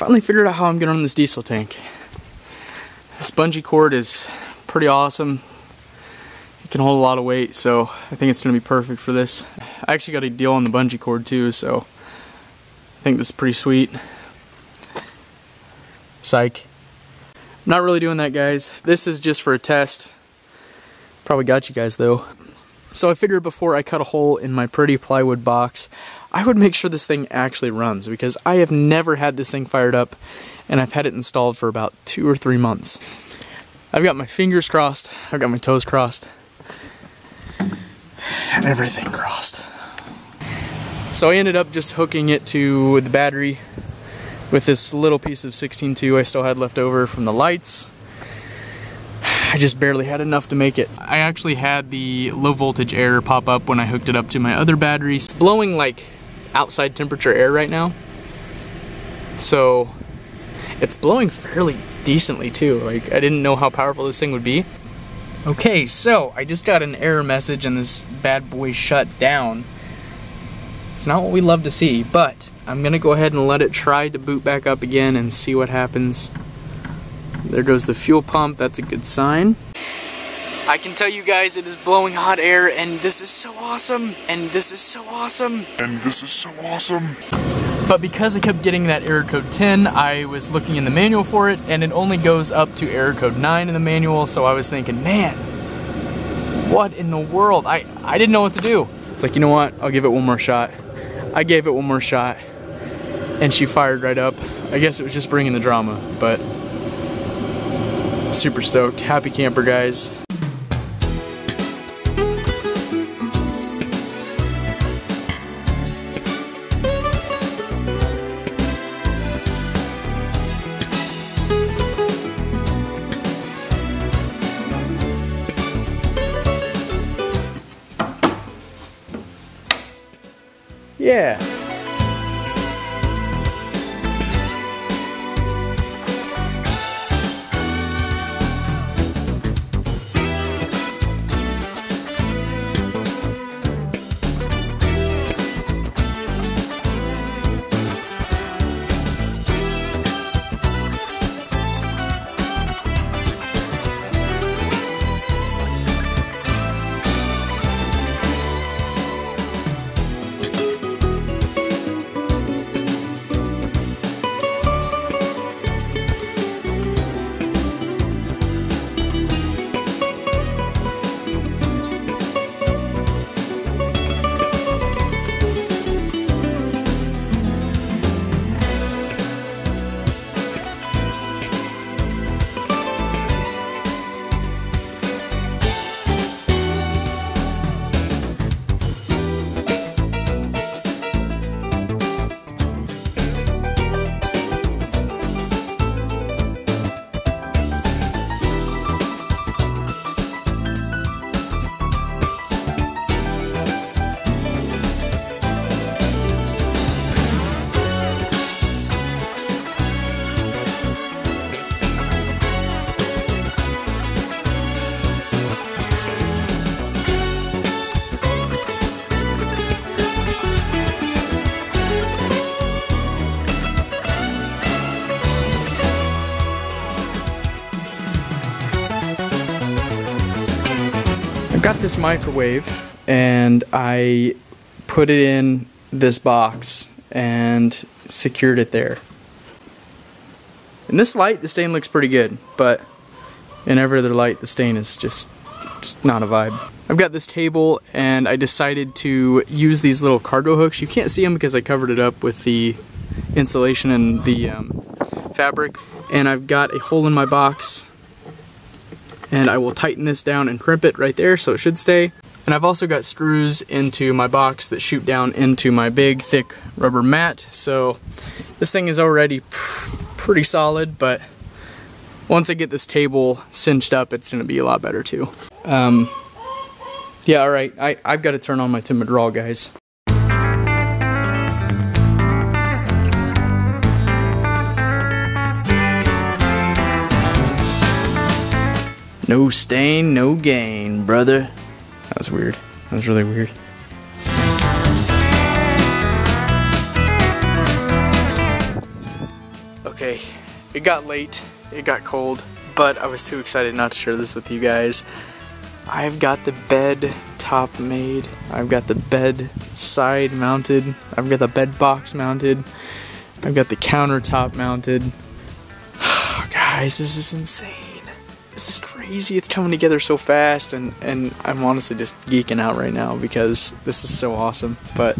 finally figured out how I'm gonna run this diesel tank. This bungee cord is pretty awesome. It can hold a lot of weight, so I think it's gonna be perfect for this. I actually got a deal on the bungee cord too, so I think this is pretty sweet. Psych. I'm Not really doing that, guys. This is just for a test. Probably got you guys though. So I figured before I cut a hole in my pretty plywood box, I would make sure this thing actually runs because I have never had this thing fired up and I've had it installed for about two or three months. I've got my fingers crossed, I've got my toes crossed, and everything crossed. So I ended up just hooking it to the battery with this little piece of 16.2 I still had left over from the lights. I just barely had enough to make it. I actually had the low voltage error pop up when I hooked it up to my other batteries. It's blowing like outside temperature air right now. So it's blowing fairly decently too. Like I didn't know how powerful this thing would be. Okay, so I just got an error message and this bad boy shut down. It's not what we love to see, but I'm gonna go ahead and let it try to boot back up again and see what happens. There goes the fuel pump, that's a good sign. I can tell you guys it is blowing hot air and this is so awesome, and this is so awesome, and this is so awesome. But because I kept getting that error code 10, I was looking in the manual for it, and it only goes up to error code 9 in the manual, so I was thinking, man, what in the world? I, I didn't know what to do. It's like, you know what, I'll give it one more shot. I gave it one more shot, and she fired right up. I guess it was just bringing the drama, but super stoked. Happy camper, guys. Yeah. Got this microwave and I put it in this box and secured it there. In this light, the stain looks pretty good, but in every other light, the stain is just, just not a vibe. I've got this table and I decided to use these little cargo hooks. You can't see them because I covered it up with the insulation and the um, fabric. And I've got a hole in my box and I will tighten this down and crimp it right there so it should stay. And I've also got screws into my box that shoot down into my big thick rubber mat. So this thing is already pretty solid, but once I get this table cinched up, it's gonna be a lot better too. Um, yeah, all right, I, I've got to turn on my Tim guys. No stain, no gain, brother. That was weird. That was really weird. Okay, it got late, it got cold, but I was too excited not to share this with you guys. I've got the bed top made, I've got the bed side mounted, I've got the bed box mounted, I've got the countertop mounted. Oh, guys, this is insane. This is crazy. It's coming together so fast and, and I'm honestly just geeking out right now because this is so awesome. But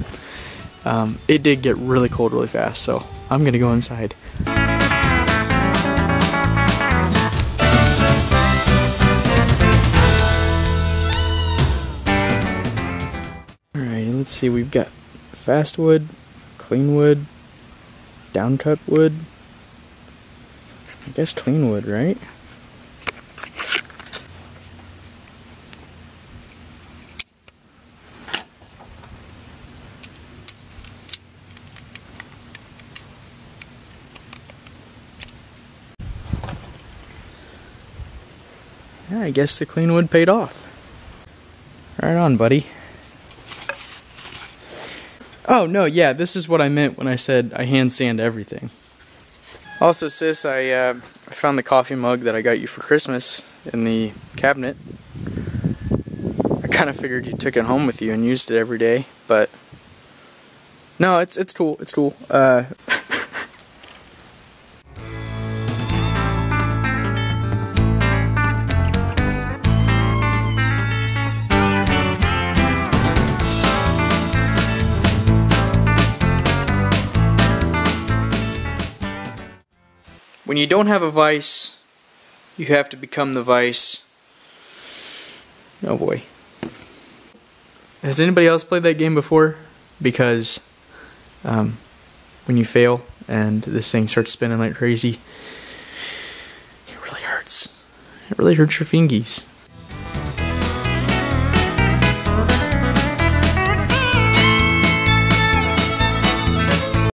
um, it did get really cold really fast, so I'm gonna go inside. Alright, let's see, we've got fast wood, clean wood, downcut wood. I guess clean wood, right? I guess the clean wood paid off. Right on, buddy. Oh, no, yeah, this is what I meant when I said I hand sand everything. Also, sis, I, uh, found the coffee mug that I got you for Christmas in the cabinet. I kind of figured you took it home with you and used it every day, but no, it's it's cool. It's cool. Uh, When you don't have a vice, you have to become the vice. Oh boy. Has anybody else played that game before? Because um, when you fail and this thing starts spinning like crazy, it really hurts. It really hurts your fingies.